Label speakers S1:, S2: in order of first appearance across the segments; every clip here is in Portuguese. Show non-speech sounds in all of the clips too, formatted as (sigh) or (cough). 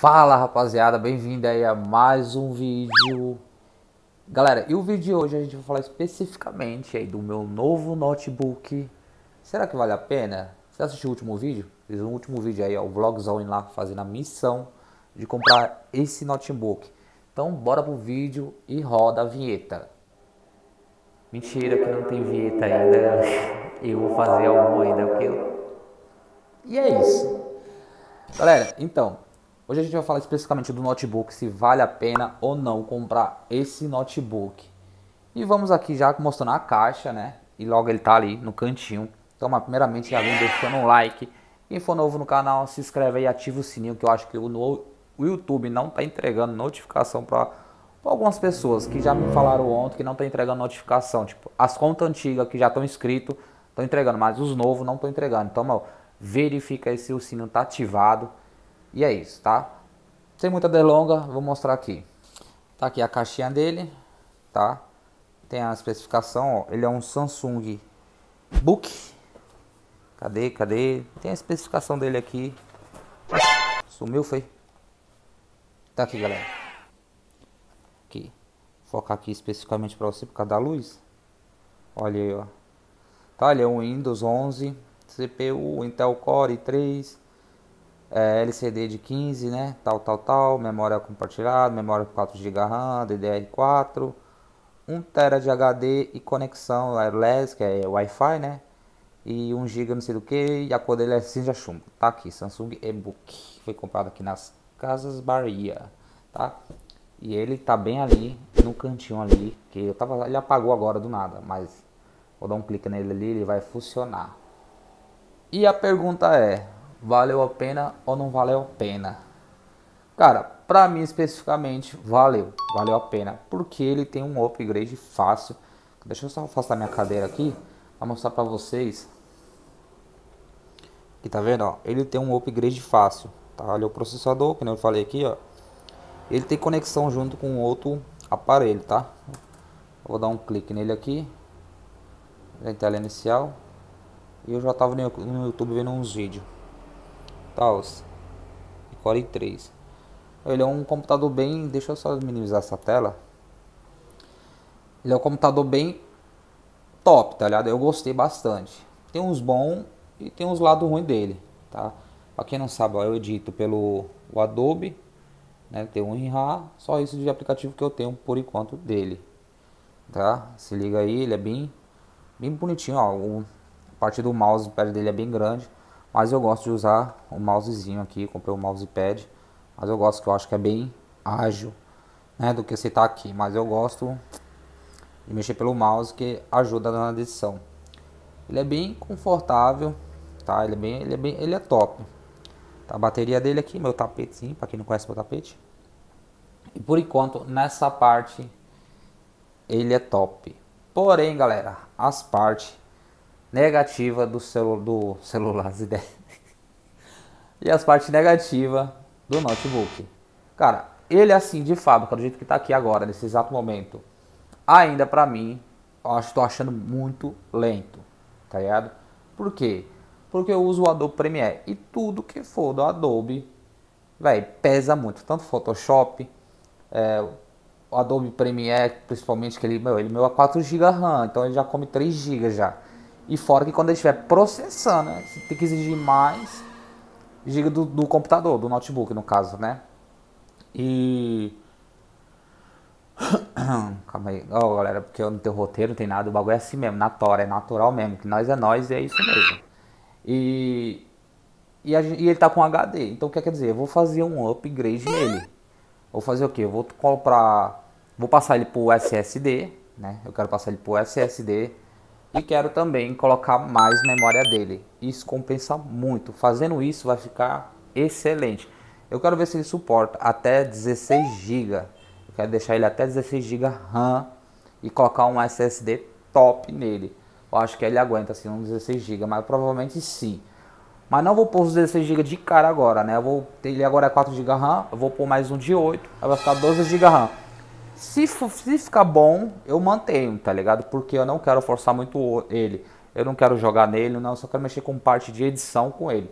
S1: Fala rapaziada, bem-vindo aí a mais um vídeo Galera, e o vídeo de hoje a gente vai falar especificamente aí do meu novo notebook Será que vale a pena? Você assistiu o último vídeo? Fiz um último vídeo aí, ó, o vlogzão lá fazendo a missão de comprar esse notebook Então bora pro vídeo e roda a vinheta Mentira que não tem vinheta ainda (laughs) Eu vou fazer algum ainda porque. E é isso Galera, então Hoje a gente vai falar especificamente do notebook, se vale a pena ou não comprar esse notebook. E vamos aqui já mostrando a caixa, né? E logo ele tá ali no cantinho. Então, primeiramente já vem deixando um like. Quem for novo no canal, se inscreve aí, ativa o sininho, que eu acho que o, YouTube não tá entregando notificação para algumas pessoas que já me falaram ontem que não tá entregando notificação. Tipo, as contas antigas que já estão inscritos estão entregando, mas os novos não estão entregando. Então, verifica aí se o sininho tá ativado e é isso, tá? Sem muita delonga, vou mostrar aqui. Tá aqui a caixinha dele, tá? Tem a especificação, ó. Ele é um Samsung Book. Cadê, cadê? Tem a especificação dele aqui. Sumiu, foi? Tá aqui, galera. Aqui. Focar aqui especificamente para você por causa da luz. Olha aí, ó. Tá, ele é um Windows 11, CPU Intel Core 3, é, LCD de 15, né? Tal, tal, tal. Memória compartilhada, memória 4 GB RAM, DDR4, 1 TB de HD e conexão wireless, que é Wi-Fi, né? E 1 GB não sei do que, e a cor dele é cinza chumbo. Tá aqui, Samsung e-book. Foi comprado aqui nas Casas Bahia, tá? E ele tá bem ali, no cantinho ali, que eu tava, ele apagou agora do nada, mas vou dar um clique nele ali, ele vai funcionar. E a pergunta é, valeu a pena ou não valeu a pena? Cara, para mim especificamente, valeu, valeu a pena, porque ele tem um upgrade fácil. Deixa eu só afastar minha cadeira aqui para mostrar para vocês. Aqui tá vendo, ó? Ele tem um upgrade fácil, tá? Olha o processador, que eu falei aqui, ó. Ele tem conexão junto com outro aparelho, tá? Vou dar um clique nele aqui. Na tela inicial. E eu já tava no YouTube vendo uns vídeos tal e Core 3 ele é um computador bem deixa eu só minimizar essa tela. Ele é um computador bem top tá ligado? Eu gostei bastante. Tem uns bons e tem uns lados ruins dele tá? Para quem não sabe ó, eu edito pelo Adobe né? Tem um RA só isso de aplicativo que eu tenho por enquanto dele tá? Se liga aí ele é bem bem bonitinho ó. O, a parte do mouse o pad dele é bem grande mas eu gosto de usar o mousezinho aqui, comprei o mousepad. Mas eu gosto que eu acho que é bem ágil, né, do que você tá aqui. Mas eu gosto de mexer pelo mouse que ajuda na edição. Ele é bem confortável, tá? Ele é bem, ele é bem, ele é top. Tá, a bateria dele aqui, meu tapetezinho, para quem não conhece meu tapete. E por enquanto, nessa parte, ele é top. Porém, galera, as partes negativa do, celu do celular (laughs) e as partes negativas do notebook. Cara, ele assim de fábrica, do jeito que está aqui agora, nesse exato momento, ainda para mim, eu estou achando muito lento, tá ligado? Por quê? Porque eu uso o Adobe Premiere e tudo que for do Adobe, velho, pesa muito, tanto Photoshop, é, o Adobe Premiere, principalmente que ele, meu, ele meu é 4 GB RAM, então ele já come 3 GB já. E fora que quando ele estiver processando, né, você tem que exigir mais giga do, do, computador, do notebook no caso, né? E. (coughs) Calma aí. Oh, galera, porque eu não tenho roteiro, não tem nada, o bagulho é assim mesmo, na tora, é natural mesmo. Que nós é nós e é isso mesmo. E. E, a, e ele tá com HD. Então o que quer dizer? Eu vou fazer um upgrade nele. Vou fazer o que? Eu vou comprar. Vou passar ele pro SSD, né? Eu quero passar ele pro SSD e quero também colocar mais memória dele. Isso compensa muito. Fazendo isso vai ficar excelente. Eu quero ver se ele suporta até 16 GB. Eu quero deixar ele até 16 GB RAM e colocar um SSD top nele. Eu acho que ele aguenta assim uns 16 GB, mas provavelmente sim. Mas não vou pôr os 16 GB de cara agora, né? Eu vou ele agora é 4 GB RAM, eu vou pôr mais um de 8, aí vai ficar 12 GB RAM. Se, se ficar bom, eu mantenho, tá ligado? Porque eu não quero forçar muito ele. Eu não quero jogar nele, não. Eu só quero mexer com parte de edição com ele.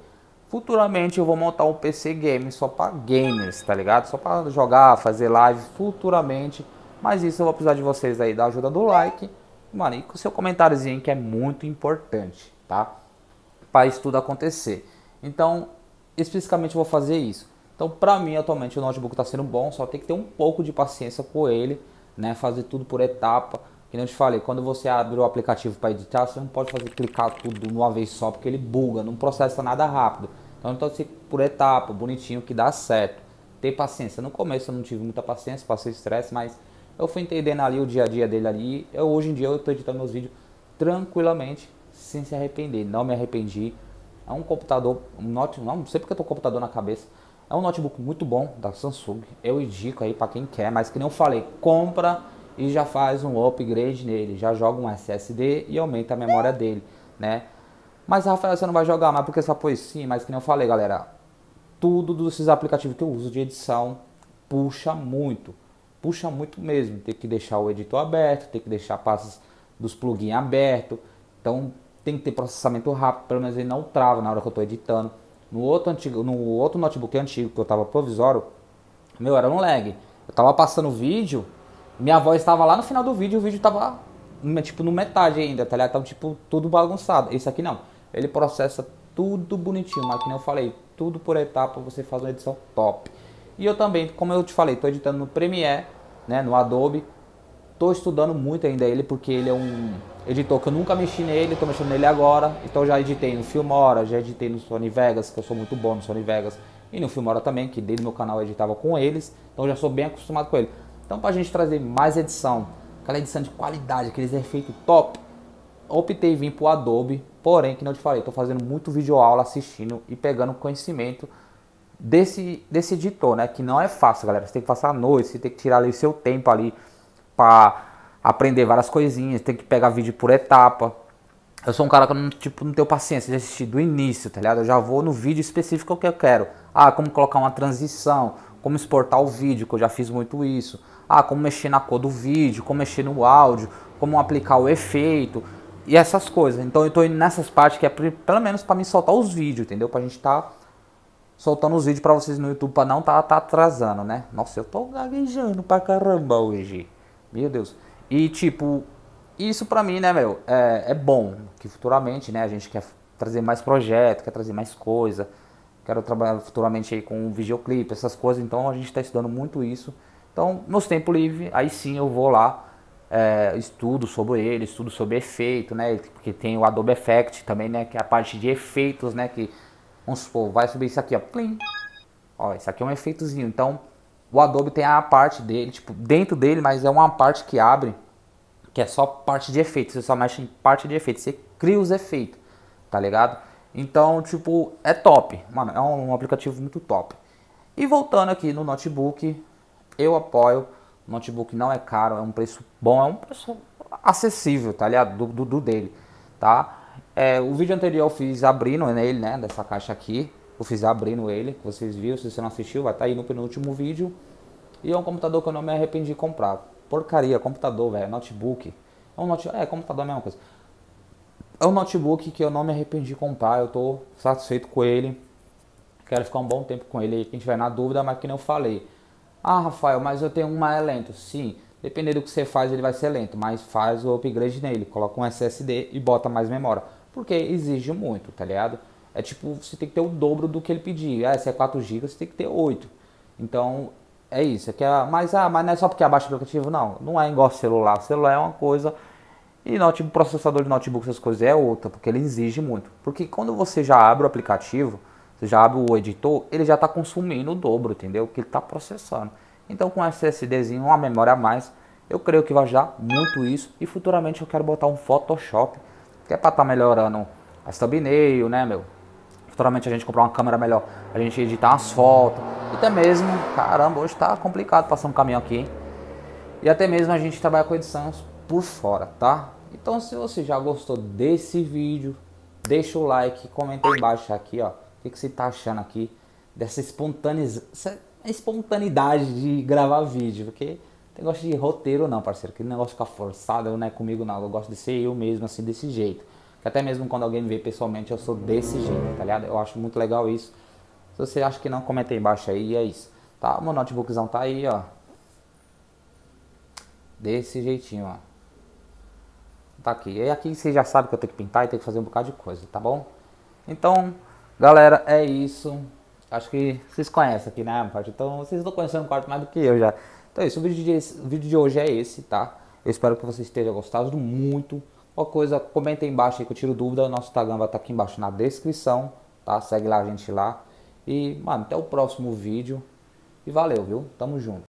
S1: Futuramente eu vou montar um PC game só para gamers, tá ligado? Só para jogar, fazer live futuramente. Mas isso eu vou precisar de vocês aí da ajuda do like, mano, e com seu comentáriozinho que é muito importante, tá? Para isso tudo acontecer. Então, especificamente eu vou fazer isso. Então, para mim atualmente o notebook está sendo bom, só tem que ter um pouco de paciência com ele, né? Fazer tudo por etapa. Que não te falei, quando você abre o aplicativo para editar, você não pode fazer clicar tudo de uma vez só, porque ele buga, não processa nada rápido. Então, então assim, por etapa, bonitinho, que dá certo. Ter paciência. No começo eu não tive muita paciência, passei estresse, mas eu fui entendendo ali o dia a dia dele ali. Eu, hoje em dia eu estou editando meus vídeos tranquilamente, sem se arrepender. Não me arrependi. É um computador, um note, não sei porque eu tô com computador na cabeça. É um notebook muito bom da Samsung. Eu indico aí para quem quer, mas que nem eu falei, compra e já faz um upgrade nele, já joga um SSD e aumenta a memória dele, né? Mas Rafael, você não vai jogar mais porque só pôs sim, mas que nem eu falei, galera, tudo desses aplicativos que eu uso de edição puxa muito, puxa muito mesmo. Tem que deixar o editor aberto, tem que deixar passos dos plugins aberto, então tem que ter processamento rápido, pelo menos ele não trava na hora que eu estou editando. No outro antigo, no outro notebook antigo que eu tava provisório, meu era um lag. Eu tava passando o vídeo, minha voz estava lá no final do vídeo, o vídeo tava tipo no metade ainda, tá ligado? Tava tipo tudo bagunçado. Esse aqui não. Ele processa tudo bonitinho, mas como eu falei, tudo por etapa, você faz uma edição top. E eu também, como eu te falei, tô editando no Premiere, né, no Adobe. Tô estudando muito ainda ele porque ele é um editor que eu nunca mexi nele, tô mexendo nele agora. Então já editei no Filmora, já editei no Sony Vegas, que eu sou muito bom no Sony Vegas. E no Filmora também, que desde meu canal eu editava com eles. Então já sou bem acostumado com ele. Então, para a gente trazer mais edição, aquela edição de qualidade, aqueles efeitos top, optei vir para o Adobe. Porém, que não te falei, estou fazendo muito vídeo aula assistindo e pegando conhecimento desse, desse editor, né? Que não é fácil, galera. Você tem que passar a noite, você tem que tirar ali o seu tempo ali para aprender várias coisinhas, tem que pegar vídeo por etapa. Eu sou um cara que não, tipo, não tenho paciência de assistir do início, tá ligado? Eu já vou no vídeo específico que eu quero. Ah, como colocar uma transição, como exportar o vídeo, que eu já fiz muito isso. Ah, como mexer na cor do vídeo, como mexer no áudio, como aplicar o efeito e essas coisas. Então eu tô indo nessas partes que é pelo menos para me soltar os vídeos, entendeu? Pra gente tá soltando os vídeos para vocês no YouTube para não tá, tá atrasando, né? Nossa, eu tô gaguejando pra caramba hoje. Meu Deus. E tipo, isso pra mim, né, meu, é, é bom que futuramente, né, a gente quer trazer mais projeto, quer trazer mais coisa. Quero trabalhar futuramente aí com videoclipe, essas coisas, então a gente está estudando muito isso. Então, meus tempos livres, aí sim eu vou lá, é, estudo sobre ele, estudo sobre efeito, né? Porque tem o Adobe Effect também, né? Que é a parte de efeitos, né? Que, vamos supor, vai subir isso aqui, ó. Plim. Ó, isso aqui é um efeitozinho. Então, o Adobe tem a parte dele, tipo, dentro dele, mas é uma parte que abre, que é só parte de efeitos. Você só mexe em parte de efeitos. Você cria os efeitos, tá ligado? Então, tipo, é top. Mano, é um, um aplicativo muito top. E voltando aqui no notebook, eu apoio. O notebook não é caro, é um preço bom, é um preço acessível, tá ligado? Do, do, do dele, tá? É, o vídeo anterior eu fiz abrindo nele, né? Dessa caixa aqui. Eu fiz abrindo ele, que vocês viram. Se você não assistiu, vai estar tá aí no penúltimo vídeo. E é um computador que eu não me arrependi de comprar. Porcaria, computador, velho, notebook. É um note... É, computador é a mesma coisa. É um notebook que eu não me arrependi de comprar. Eu tô satisfeito com ele. Quero ficar um bom tempo com ele aí. Quem tiver na dúvida, mas que nem eu falei. Ah, Rafael, mas eu tenho um mais lento. Sim, dependendo do que você faz, ele vai ser lento, mas faz o upgrade nele, coloca um SSD e bota mais memória, porque exige muito, tá ligado? É tipo, você tem que ter o dobro do que ele pedir. Ah, se é 4 GB, você tem que ter 8. Então, é isso. É, é mas, ah, mas não é só porque abaixa o aplicativo, não. Não é igual celular. O celular é uma coisa e notebook, processador de notebook, essas coisas é outra, porque ele exige muito. Porque quando você já abre o aplicativo, você já abre o editor, ele já está consumindo o dobro, entendeu? Que ele está processando. Então com SSDzinho, uma memória a mais, eu creio que vai ajudar muito isso. E futuramente eu quero botar um Photoshop, que é para estar tá melhorando a thumbnail, né, meu? Futuramente a gente comprar uma câmera melhor, a gente editar umas fotos. Até mesmo, caramba, hoje está complicado passar um caminhão aqui? E até mesmo a gente trabalha com edição por fora, tá? Então se você já gostou desse vídeo, deixa o like, comenta embaixo aqui, ó o que, que você está achando aqui dessa espontaneidade de gravar vídeo? Porque tem gosto de roteiro não, parceiro. Que negócio ficar forçado, não é comigo não. Eu gosto de ser eu mesmo, assim, desse jeito. Até mesmo quando alguém me vê pessoalmente, eu sou desse jeito, tá ligado? Eu acho muito legal isso. Se você acha que não, comenta aí embaixo aí e é isso. Tá? O meu notebookzão tá aí, ó. Desse jeitinho, ó. Tá aqui. E aqui você já sabe que eu tenho que pintar e tenho que fazer um bocado de coisa, tá bom? Então, galera, é isso. Acho que vocês conhecem aqui, né, parte? Então, vocês estão conhecendo o quarto mais do que eu já. Então é isso. O vídeo de, o vídeo de hoje é esse, tá? Eu espero que vocês tenham gostado muito. Qualquer coisa, comenta aí embaixo aí que eu tiro dúvida. O nosso Instagram vai estar aqui embaixo na descrição, tá? Segue lá a gente lá. E, mano, até o próximo vídeo. E valeu, viu? Tamo junto.